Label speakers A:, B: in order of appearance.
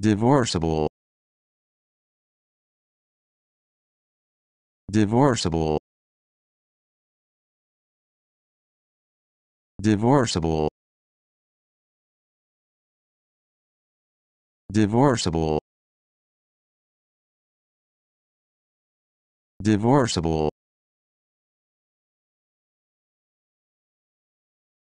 A: divorceable. Divorceable. Divorceable. Divorceable. Divorceable.